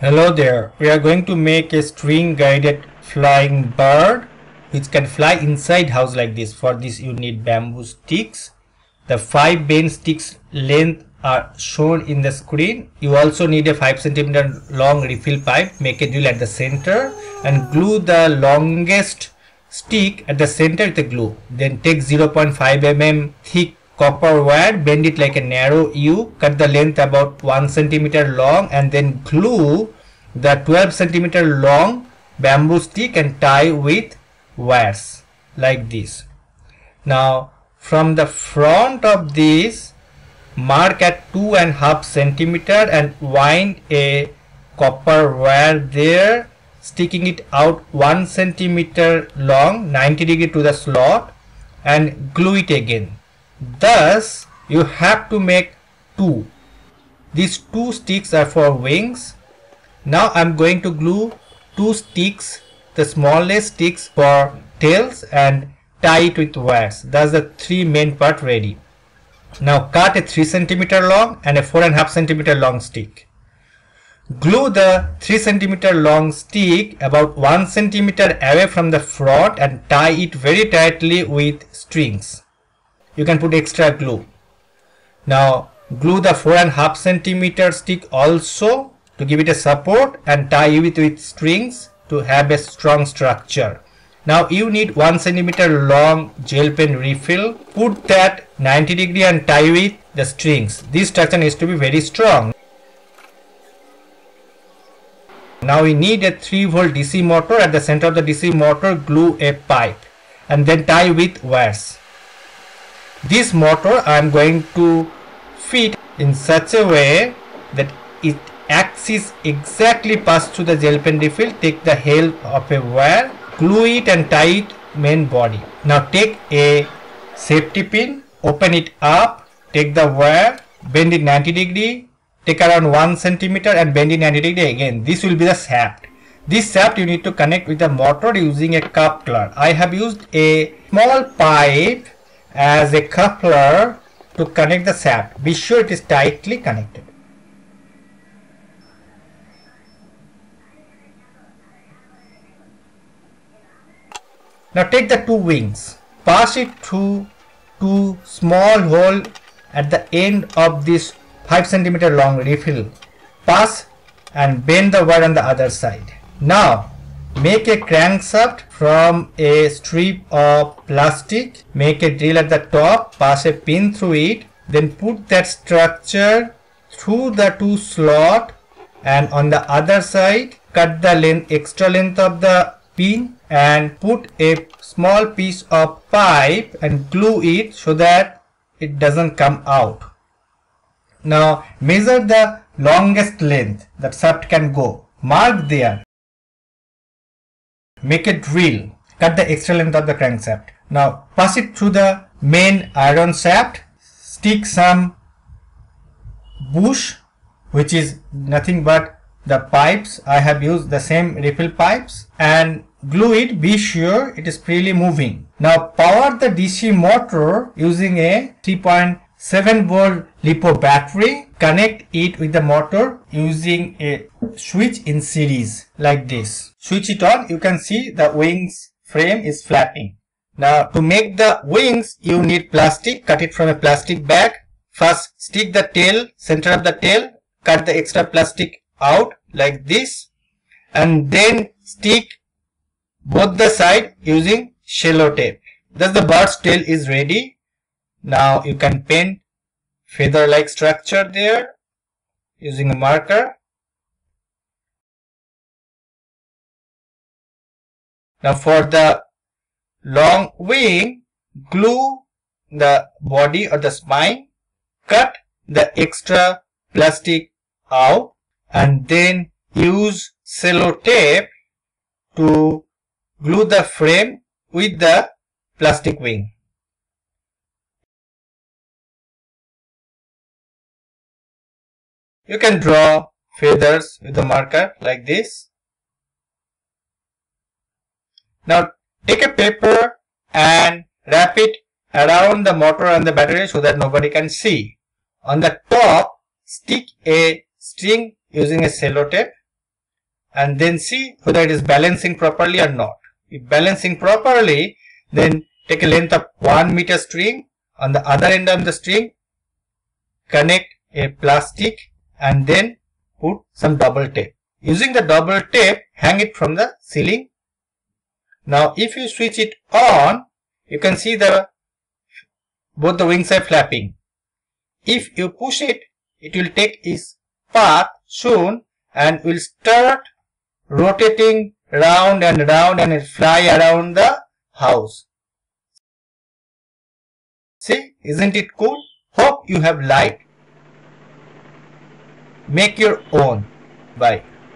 Hello there, we are going to make a string guided flying bird which can fly inside house like this. For this you need bamboo sticks. The 5 bend sticks length are shown in the screen. You also need a 5 centimeter long refill pipe. Make a drill at the center and glue the longest stick at the center with the glue. Then take 0.5 mm thick copper wire, bend it like a narrow U, cut the length about 1 centimeter long and then glue the 12 centimeter long bamboo stick and tie with wires like this. Now from the front of this mark at two and a half centimeter and wind a copper wire there sticking it out one centimeter long 90 degree to the slot and glue it again Thus, you have to make two. These two sticks are for wings. Now I'm going to glue two sticks, the smallest sticks for tails and tie it with wires. That's the three main part ready. Now cut a 3 centimeter long and a 4.5 centimeter long stick. Glue the 3 centimeter long stick about 1 centimeter away from the front and tie it very tightly with strings you can put extra glue. Now glue the four and a half centimeter stick also to give it a support and tie it with strings to have a strong structure. Now you need 1 centimeter long gel pen refill. Put that 90 degree and tie with the strings. This structure needs to be very strong. Now we need a 3 volt DC motor. At the center of the DC motor glue a pipe and then tie with wires. This motor I am going to fit in such a way that it axis exactly pass through the gel pen refill. Take the help of a wire, glue it and tie it main body. Now take a safety pin, open it up, take the wire, bend it 90 degree, take around 1 centimeter and bend it 90 degree again. This will be the shaft. This shaft you need to connect with the motor using a coupler. I have used a small pipe as a coupler to connect the shaft. Be sure it is tightly connected. Now take the two wings, pass it through two small hole at the end of this 5 centimeter long refill. Pass and bend the wire on the other side. Now Make a crankshaft from a strip of plastic. Make a drill at the top, pass a pin through it, then put that structure through the two slot and on the other side cut the length extra length of the pin and put a small piece of pipe and glue it so that it doesn't come out. Now measure the longest length that shaft can go. Mark there Make a drill. Cut the extra length of the crankshaft. Now pass it through the main iron shaft. Stick some bush which is nothing but the pipes. I have used the same refill pipes and glue it. Be sure it is freely moving. Now power the DC motor using a 3.7 volt LiPo battery connect it with the motor using a switch in series like this. Switch it on, you can see the wings frame is flapping. Now to make the wings, you need plastic, cut it from a plastic bag. First stick the tail, center of the tail, cut the extra plastic out like this and then stick both the side using cello tape. Thus the bird's tail is ready. Now you can paint feather like structure there using a marker. Now for the long wing, glue the body or the spine, cut the extra plastic out and then use cello tape to glue the frame with the plastic wing. You can draw feathers with a marker like this. Now take a paper and wrap it around the motor and the battery so that nobody can see. On the top, stick a string using a cello tape. and then see whether it is balancing properly or not. If balancing properly, then take a length of 1 meter string. On the other end of the string, connect a plastic and then put some double tape. Using the double tape, hang it from the ceiling. Now if you switch it on, you can see the both the wings are flapping. If you push it, it will take its path soon and will start rotating round and round and fly around the house. See, isn't it cool? Hope you have liked. Make your own. Bye.